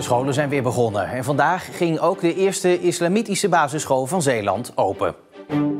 De scholen zijn weer begonnen en vandaag ging ook de eerste islamitische basisschool van Zeeland open.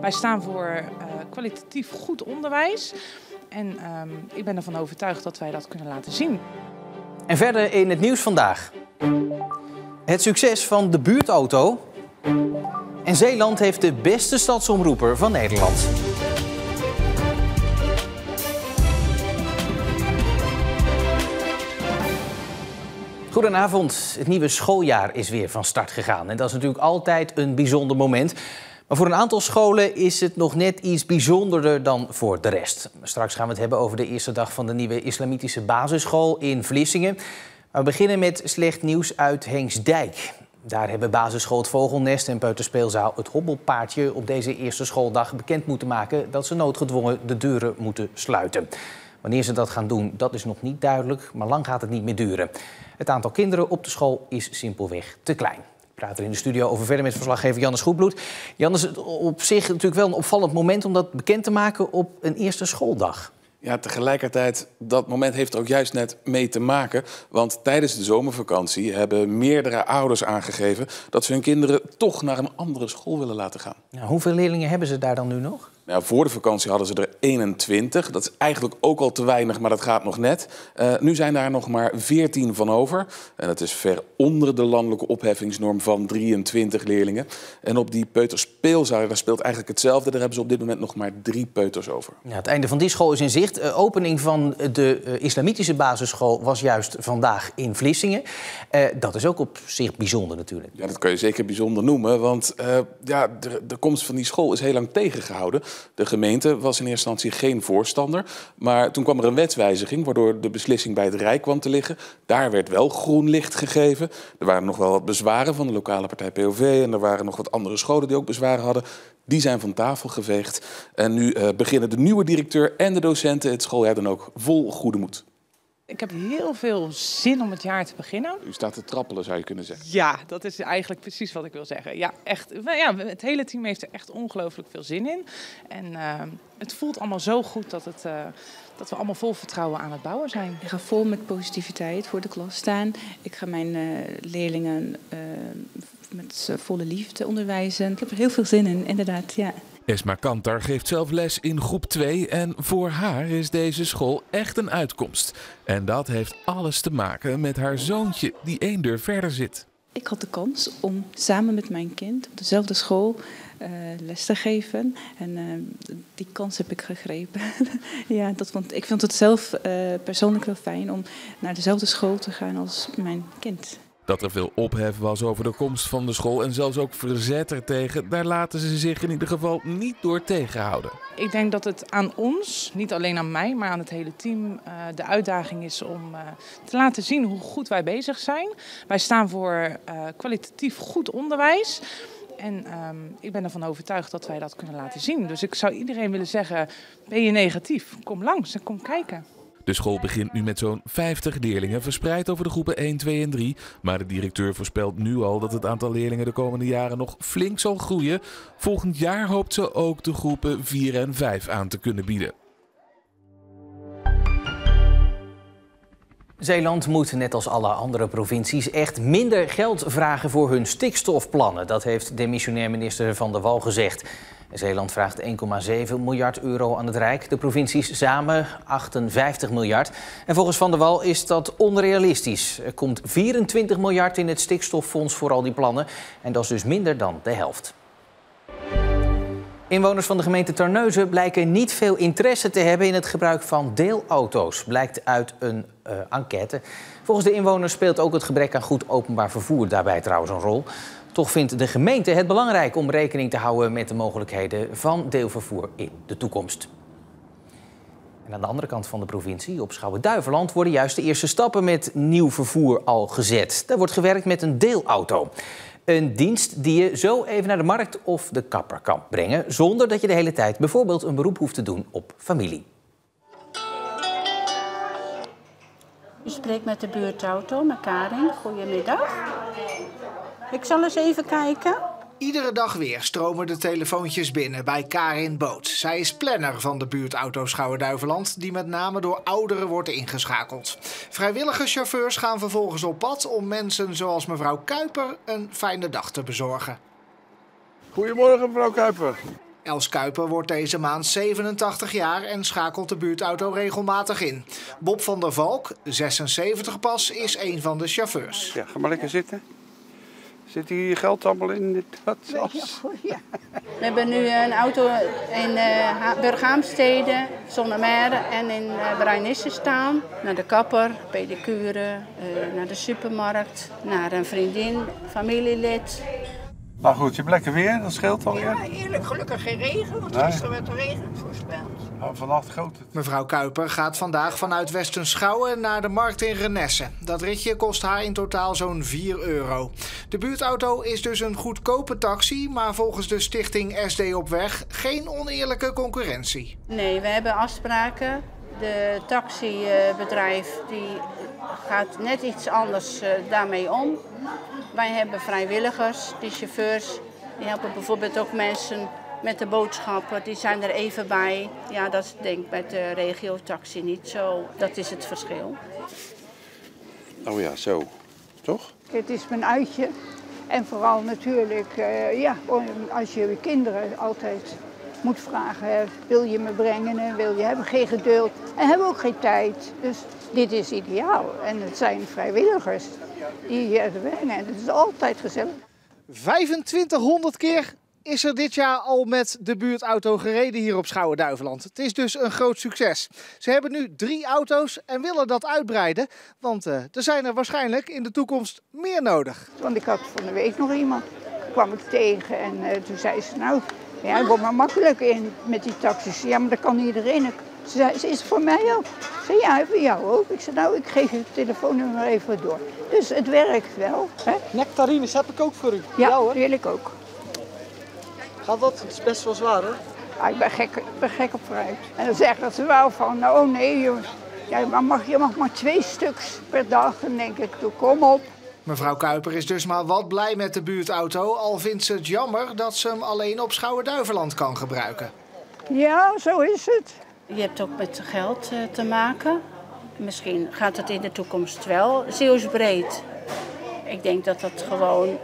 Wij staan voor uh, kwalitatief goed onderwijs en ehm, ik ben ervan overtuigd dat wij dat kunnen laten zien. En verder in het nieuws vandaag. Het succes van de buurtauto. En Zeeland heeft de beste stadsomroeper van Nederland. Goedenavond. Het nieuwe schooljaar is weer van start gegaan. En dat is natuurlijk altijd een bijzonder moment. Maar voor een aantal scholen is het nog net iets bijzonderder dan voor de rest. Straks gaan we het hebben over de eerste dag van de nieuwe islamitische basisschool in Vlissingen. Maar we beginnen met slecht nieuws uit Hengsdijk. Daar hebben basisschool het Vogelnest en Peuterspeelzaal het hobbelpaardje op deze eerste schooldag bekend moeten maken dat ze noodgedwongen de deuren moeten sluiten. Wanneer ze dat gaan doen, dat is nog niet duidelijk, maar lang gaat het niet meer duren. Het aantal kinderen op de school is simpelweg te klein. Ik praat er in de studio over verder met verslaggever Jannes Goedbloed. Jannes, op zich natuurlijk wel een opvallend moment om dat bekend te maken op een eerste schooldag. Ja, tegelijkertijd, dat moment heeft er ook juist net mee te maken. Want tijdens de zomervakantie hebben meerdere ouders aangegeven... dat ze hun kinderen toch naar een andere school willen laten gaan. Nou, hoeveel leerlingen hebben ze daar dan nu nog? Nou, voor de vakantie hadden ze er 21. Dat is eigenlijk ook al te weinig, maar dat gaat nog net. Uh, nu zijn daar nog maar 14 van over. En dat is ver onder de landelijke opheffingsnorm van 23 leerlingen. En op die peuterspeelzaal, daar speelt eigenlijk hetzelfde. Daar hebben ze op dit moment nog maar drie peuters over. Ja, het einde van die school is in zicht. Uh, opening van de uh, islamitische basisschool was juist vandaag in Vlissingen. dat is ook op zich bijzonder natuurlijk. Ja, dat kan je zeker bijzonder noemen. Want ja, de, de komst van die school is heel lang tegengehouden. De gemeente was in eerste instantie geen voorstander. Maar toen kwam er een wetswijziging, waardoor de beslissing bij het Rijk kwam te liggen. Daar werd wel groen licht gegeven. Er waren nog wel wat bezwaren van de lokale partij POV. En er waren nog wat andere scholen die ook bezwaren hadden. Die zijn van tafel geveegd. En nu uh, beginnen de nieuwe directeur en de docenten het schooljaar dan ook vol goede moed. Ik heb heel veel zin om het jaar te beginnen. U staat te trappelen, zou je kunnen zeggen. Ja, dat is eigenlijk precies wat ik wil zeggen. Ja, echt, ja, het hele team heeft er echt ongelooflijk veel zin in. En uh, het voelt allemaal zo goed dat, het, uh, dat we allemaal vol vertrouwen aan het bouwen zijn. Ik ga vol met positiviteit voor de klas staan. Ik ga mijn uh, leerlingen met volle liefde onderwijzen. Ik heb er heel veel zin in, inderdaad, ja. Esma Kantar geeft zelf les in groep 2 en voor haar is deze school echt een uitkomst. En dat heeft alles te maken met haar zoontje die één deur verder zit. Ik had de kans om samen met mijn kind op dezelfde school uh, les te geven. En uh, die kans heb ik gegrepen. ja, dat vond, ik vind het zelf uh, persoonlijk wel fijn om naar dezelfde school te gaan als mijn kind. Dat er veel ophef was over de komst van de school en zelfs ook verzet ertegen, daar laten ze zich in ieder geval niet door tegenhouden. Ik denk dat het aan ons, niet alleen aan mij, maar aan het hele team, uh, de uitdaging is om uh, te laten zien hoe goed wij bezig zijn. Wij staan voor uh, kwalitatief goed onderwijs. En um, ik ben ervan overtuigd dat wij dat kunnen laten zien. Dus ik zou iedereen willen zeggen, ben je negatief? Kom langs en kom kijken. De school begint nu met zo'n 50 leerlingen, verspreid over de groepen 1, 2 en 3. Maar de directeur voorspelt nu al dat het aantal leerlingen de komende jaren nog flink zal groeien. Volgend jaar hoopt ze ook de groepen 4 en 5 aan te kunnen bieden. Zeeland moet, net als alle andere provincies, echt minder geld vragen voor hun stikstofplannen. Dat heeft demissionair minister Van der Wal gezegd. Zeeland vraagt 1,7 miljard euro aan het Rijk. De provincies samen 58 miljard. En volgens Van der Wal is dat onrealistisch. Er komt 24 miljard in het stikstoffonds voor al die plannen. En dat is dus minder dan de helft. Inwoners van de gemeente Terneuzen blijken niet veel interesse te hebben in het gebruik van deelauto's, blijkt uit een uh, enquête. Volgens de inwoners speelt ook het gebrek aan goed openbaar vervoer daarbij trouwens een rol. Toch vindt de gemeente het belangrijk om rekening te houden met de mogelijkheden van deelvervoer in de toekomst. En aan de andere kant van de provincie, op Schouwen-Duiveland, worden juist de eerste stappen met nieuw vervoer al gezet. Daar wordt gewerkt met een deelauto. Een dienst die je zo even naar de markt of de kapper kan brengen, zonder dat je de hele tijd bijvoorbeeld een beroep hoeft te doen op familie. U spreekt met de buurtauto, met Karin. Goedemiddag. Ik zal eens even kijken. Iedere dag weer stromen de telefoontjes binnen bij Karin Boot. Zij is planner van de buurtauto Schouwen-Duiveland, die met name door ouderen wordt ingeschakeld. Vrijwillige chauffeurs gaan vervolgens op pad om mensen zoals mevrouw Kuiper een fijne dag te bezorgen. Goedemorgen, mevrouw Kuiper. Els Kuiper wordt deze maand 87 jaar en schakelt de buurtauto regelmatig in. Bob van der Valk, 76 pas, is een van de chauffeurs. Ja, ga maar lekker zitten. Zit hier geld allemaal in dit dat tas? We hebben nu een auto in uh, Burghaamstede, Zonnemer en in uh, Bruinisse staan. Naar de kapper, pedicure, uh, naar de supermarkt, naar een vriendin, familielid. Nou goed, je hebt lekker weer, dat scheelt al. Ja, eerlijk, gelukkig geen regen, want gisteren werd er regen vannacht groot. Mevrouw Kuiper gaat vandaag vanuit Westenschouwen naar de markt in Renesse. Dat ritje kost haar in totaal zo'n 4 euro. De buurtauto is dus een goedkope taxi, maar volgens de stichting SD op weg geen oneerlijke concurrentie. Nee, we hebben afspraken. De taxibedrijf die gaat net iets anders uh, daarmee om. Wij hebben vrijwilligers, die chauffeurs, die helpen bijvoorbeeld ook mensen met de boodschappen, die zijn er even bij. Ja, dat is denk ik bij de regio-taxi niet zo. Dat is het verschil. Oh ja, zo. Toch? Het is mijn uitje. En vooral natuurlijk, uh, ja, als je je kinderen altijd moet vragen, wil je me brengen en wil je hebben geen geduld en hebben ook geen tijd. Dus dit is ideaal. En het zijn vrijwilligers die hier brengen. En het is altijd gezellig. 2500 keer is er dit jaar al met de buurtauto gereden hier op Schouwen-Duiveland. Het is dus een groot succes. Ze hebben nu drie auto's en willen dat uitbreiden. Want uh, er zijn er waarschijnlijk in de toekomst meer nodig. Want ik had van de week nog iemand, kwam ik tegen en uh, toen zei ze nou... Ja, ik word maar makkelijk in met die taxis. Ja, maar dat kan iedereen. Ze zei, is het voor mij ook? Ik zei, ja, voor jou ook. Ik zei, nou, ik geef je het telefoonnummer even door. Dus het werkt wel. Hè? Nectarines heb ik ook voor u. Ja, ja wil ik ook. Gaat dat? Het is best wel zwaar, hoor. Ja, ik ben gek, ik ben gek op fruit. En dan zeggen ze wel van, nou, oh nee, jongens. Ja, maar mag, je mag maar twee stuks per dag. Dan denk ik, kom op. Mevrouw Kuiper is dus maar wat blij met de buurtauto, al vindt ze het jammer dat ze hem alleen op Schouwen-Duiveland kan gebruiken. Ja, zo is het. Je hebt ook met geld uh, te maken. Misschien gaat het in de toekomst wel breed. Ik denk dat dat gewoon.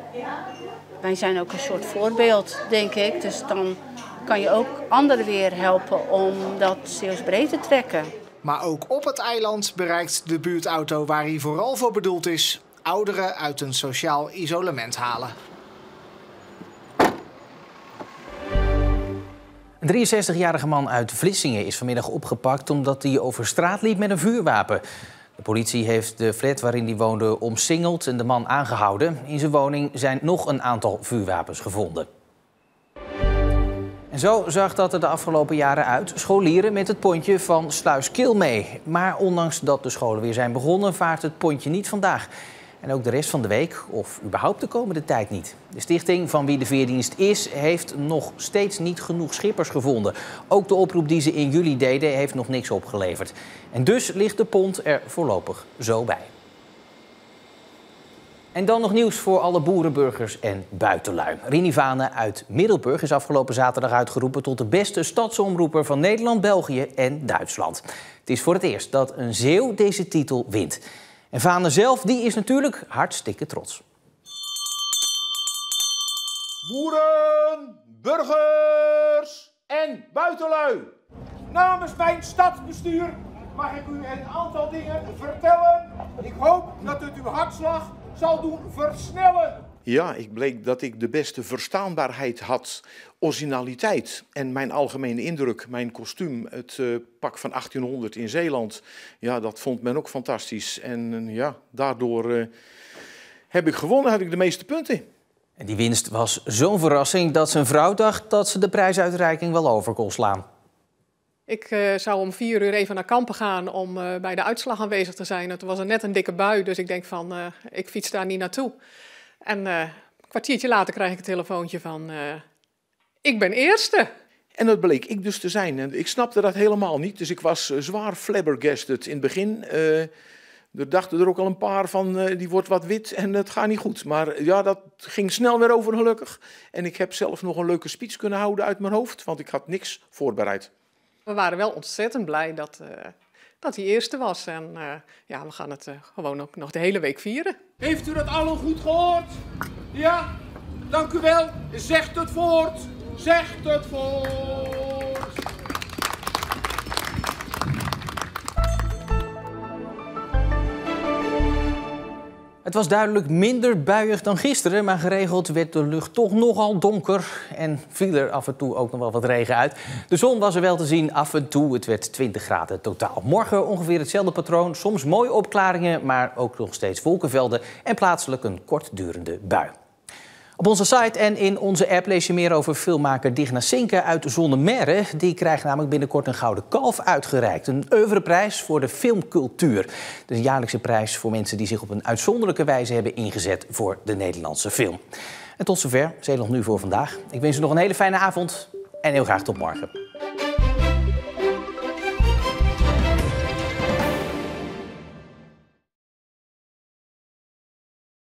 Wij zijn ook een soort voorbeeld, denk ik. Dus dan kan je ook anderen weer helpen om dat breed te trekken. Maar ook op het eiland bereikt de buurtauto waar hij vooral voor bedoeld is ouderen uit een sociaal isolement halen. Een 63-jarige man uit Vlissingen is vanmiddag opgepakt omdat hij over straat liep met een vuurwapen. De politie heeft de flat waarin hij woonde omsingeld en de man aangehouden. In zijn woning zijn nog een aantal vuurwapens gevonden. En zo zag dat er de afgelopen jaren uit. Scholieren met het pontje van Sluiskil mee. Maar ondanks dat de scholen weer zijn begonnen, vaart het pontje niet vandaag. En ook de rest van de week, of überhaupt de komende tijd niet. De stichting van wie de veerdienst is, heeft nog steeds niet genoeg schippers gevonden. Ook de oproep die ze in juli deden, heeft nog niks opgeleverd. En dus ligt de pont er voorlopig zo bij. En dan nog nieuws voor alle boerenburgers en buitenlui. Rini Vane uit Middelburg is afgelopen zaterdag uitgeroepen tot de beste stadsomroeper van Nederland, België en Duitsland. Het is voor het eerst dat een Zeeuw deze titel wint. En Vane zelf die is natuurlijk hartstikke trots. Boeren, burgers en buitenlui. Namens mijn stadsbestuur mag ik u een aantal dingen vertellen. Ik hoop dat het uw hartslag zal doen versnellen. Ja, ik bleek dat ik de beste verstaanbaarheid had, originaliteit en mijn algemene indruk, mijn kostuum, het uh, pak van 1800 in Zeeland, ja, dat vond men ook fantastisch. En uh, ja, daardoor uh, heb ik gewonnen, heb ik de meeste punten. En die winst was zo'n verrassing dat zijn vrouw dacht dat ze de prijsuitreiking wel over kon slaan. Ik uh, zou om vier uur even naar Kampen gaan om uh, bij de uitslag aanwezig te zijn. Het was er net een dikke bui, dus ik denk van, uh, ik fiets daar niet naartoe. En een kwartiertje later krijg ik een telefoontje van, ik ben eerste. En dat bleek ik dus te zijn. En ik snapte dat helemaal niet, dus ik was zwaar flabbergasted in het begin. Er dachten er ook al een paar van, uh, die wordt wat wit en het gaat niet goed. Maar ja, dat ging snel weer over gelukkig. En ik heb zelf nog een leuke speech kunnen houden uit mijn hoofd, want ik had niks voorbereid. We waren wel ontzettend blij dat, uh, dat hij eerste was. En uh, ja, we gaan het gewoon ook nog de hele week vieren. Heeft u dat allen goed gehoord? Ja? Dank u wel. Zegt het voort. Zegt het voort. Het was duidelijk minder buiig dan gisteren, maar geregeld werd de lucht toch nogal donker en viel er af en toe ook nog wel wat regen uit. De zon was er wel te zien af en toe, het werd 20 graden totaal. Morgen ongeveer hetzelfde patroon, soms mooie opklaringen, maar ook nog steeds wolkenvelden en plaatselijk een kortdurende bui. Op onze site en in onze app lees je meer over filmmaker Digna Sinke uit Zonnemerre. Die krijgt namelijk binnenkort een gouden kalf uitgereikt. Een oeuvreprijs voor de filmcultuur. Een jaarlijkse prijs voor mensen die zich op een uitzonderlijke wijze hebben ingezet voor de Nederlandse film. En tot zover, Zeeland nu voor vandaag. Ik wens u nog een hele fijne avond en heel graag tot morgen.